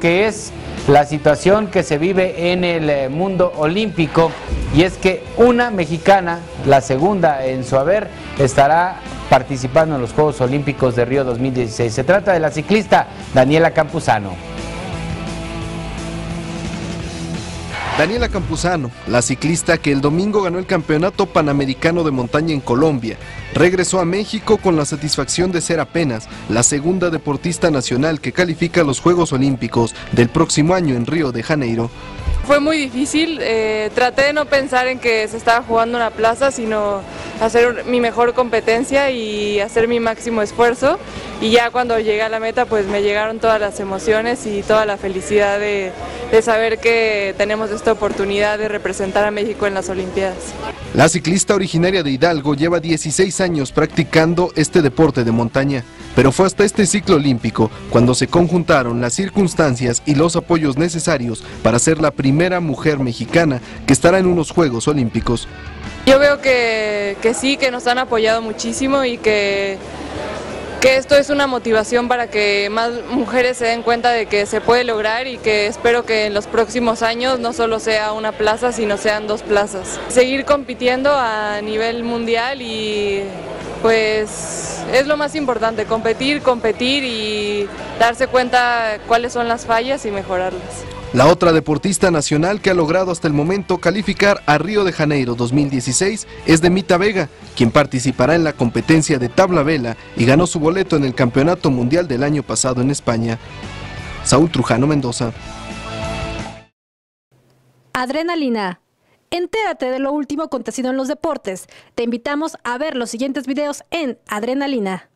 que es la situación que se vive en el eh, mundo olímpico y es que una mexicana, la segunda en su haber, estará participando en los Juegos Olímpicos de Río 2016. Se trata de la ciclista Daniela Campuzano. Daniela Campuzano, la ciclista que el domingo ganó el Campeonato Panamericano de Montaña en Colombia, regresó a México con la satisfacción de ser apenas la segunda deportista nacional que califica los Juegos Olímpicos del próximo año en Río de Janeiro. Fue muy difícil, eh, traté de no pensar en que se estaba jugando una plaza, sino hacer mi mejor competencia y hacer mi máximo esfuerzo y ya cuando llegué a la meta pues me llegaron todas las emociones y toda la felicidad de, de saber que tenemos esta oportunidad de representar a México en las Olimpiadas. La ciclista originaria de Hidalgo lleva 16 años practicando este deporte de montaña, pero fue hasta este ciclo olímpico cuando se conjuntaron las circunstancias y los apoyos necesarios para ser la primera mujer mexicana que estará en unos Juegos Olímpicos. Yo veo que, sí, que nos han apoyado muchísimo y que que esto es una motivación para que más mujeres se den cuenta de que se puede lograr y que espero que en los próximos años no solo sea una plaza, sino sean dos plazas. Seguir compitiendo a nivel mundial y pues es lo más importante, competir, competir y darse cuenta cuáles son las fallas y mejorarlas. La otra deportista nacional que ha logrado hasta el momento calificar a Río de Janeiro 2016 es Demita Vega, quien participará en la competencia de tabla vela y ganó su boleto en el Campeonato Mundial del año pasado en España. Saúl Trujano Mendoza. Adrenalina. Entérate de lo último acontecido en los deportes. Te invitamos a ver los siguientes videos en Adrenalina.